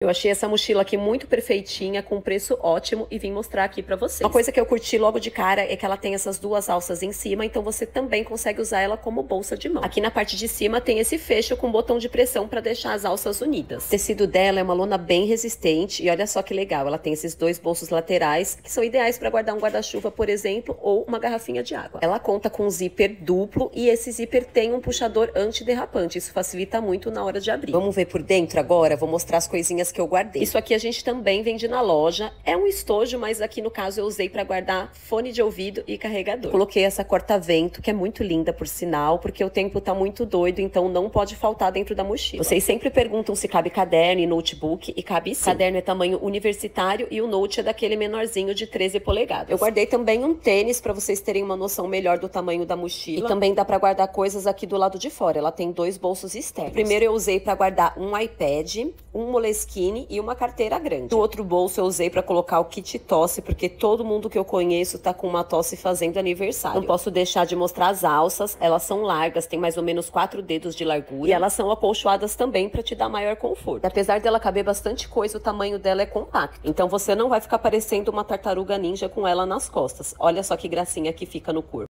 Eu achei essa mochila aqui muito perfeitinha, com preço ótimo e vim mostrar aqui pra vocês. Uma coisa que eu curti logo de cara é que ela tem essas duas alças em cima, então você também consegue usar ela como bolsa de mão. Aqui na parte de cima tem esse fecho com botão de pressão para deixar as alças unidas. O tecido dela é uma lona bem resistente e olha só que legal, ela tem esses dois bolsos laterais que são ideais para guardar um guarda-chuva, por exemplo, ou uma garrafinha de água. Ela conta com um zíper duplo e esse zíper tem um puxador antiderrapante, isso facilita muito na hora de abrir. Vamos ver por dentro agora? Vou mostrar as coisinhas que eu guardei. Isso aqui a gente também vende na loja. É um estojo, mas aqui no caso eu usei para guardar fone de ouvido e carregador. Coloquei essa corta-vento, que é muito linda por sinal, porque o tempo tá muito doido, então não pode faltar dentro da mochila. Vocês sempre perguntam se cabe caderno e notebook, e cabe sim. Caderno é tamanho universitário e o note é daquele menorzinho de 13 polegadas. Eu guardei também um tênis para vocês terem uma noção melhor do tamanho da mochila. E também dá para guardar coisas aqui do lado de fora. Ela tem dois bolsos externos. Primeiro eu usei para guardar um iPad, um E uma carteira grande. No outro bolso eu usei para colocar o kit tosse, porque todo mundo que eu conheço tá com uma tosse fazendo aniversário. Não posso deixar de mostrar as alças, elas são largas, tem mais ou menos quatro dedos de largura e elas são acolchoadas também para te dar maior conforto. Apesar dela caber bastante coisa, o tamanho dela é compacto. Então você não vai ficar parecendo uma tartaruga ninja com ela nas costas. Olha só que gracinha que fica no corpo.